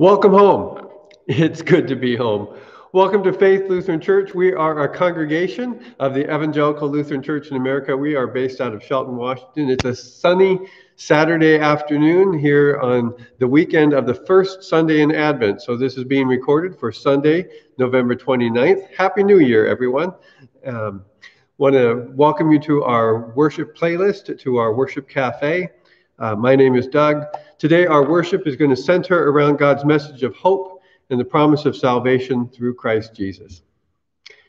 Welcome home. It's good to be home. Welcome to Faith Lutheran Church. We are a congregation of the Evangelical Lutheran Church in America. We are based out of Shelton, Washington. It's a sunny Saturday afternoon here on the weekend of the first Sunday in Advent. So this is being recorded for Sunday, November 29th. Happy New Year, everyone. Um, want to welcome you to our worship playlist, to our worship cafe. Uh, my name is Doug. Today, our worship is going to center around God's message of hope and the promise of salvation through Christ Jesus.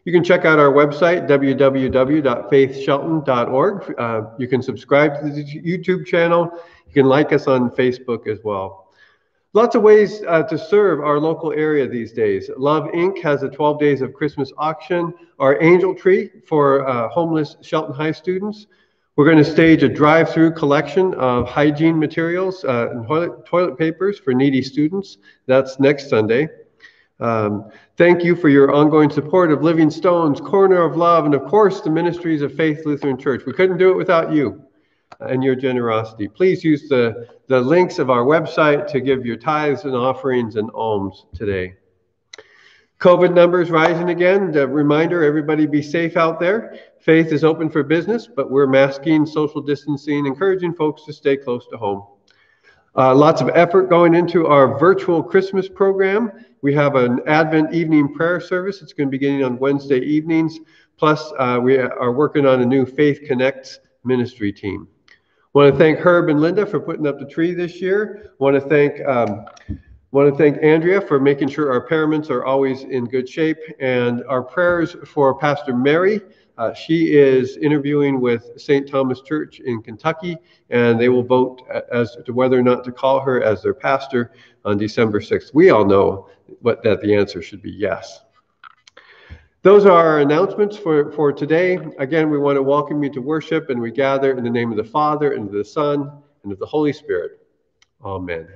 You can check out our website, www.faithshelton.org. Uh, you can subscribe to the YouTube channel. You can like us on Facebook as well. Lots of ways uh, to serve our local area these days. Love Inc. has a 12 days of Christmas auction. Our Angel Tree for uh, homeless Shelton High students. We're going to stage a drive-through collection of hygiene materials uh, and toilet, toilet, papers for needy students. That's next Sunday. Um, thank you for your ongoing support of Living Stones, Corner of Love, and of course the ministries of Faith Lutheran Church. We couldn't do it without you and your generosity. Please use the, the links of our website to give your tithes and offerings and alms today. COVID numbers rising again. Reminder everybody be safe out there. Faith is open for business, but we're masking, social distancing, encouraging folks to stay close to home. Uh, lots of effort going into our virtual Christmas program. We have an Advent evening prayer service. It's going to be beginning on Wednesday evenings. Plus, uh, we are working on a new Faith Connects ministry team. Want to thank Herb and Linda for putting up the tree this year. Want to thank um, want to thank Andrea for making sure our paraments are always in good shape, and our prayers for Pastor Mary. Uh, she is interviewing with St. Thomas Church in Kentucky, and they will vote as to whether or not to call her as their pastor on December 6th. We all know what, that the answer should be yes. Those are our announcements for, for today. Again, we want to welcome you to worship, and we gather in the name of the Father, and of the Son, and of the Holy Spirit. Amen.